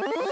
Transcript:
Bye.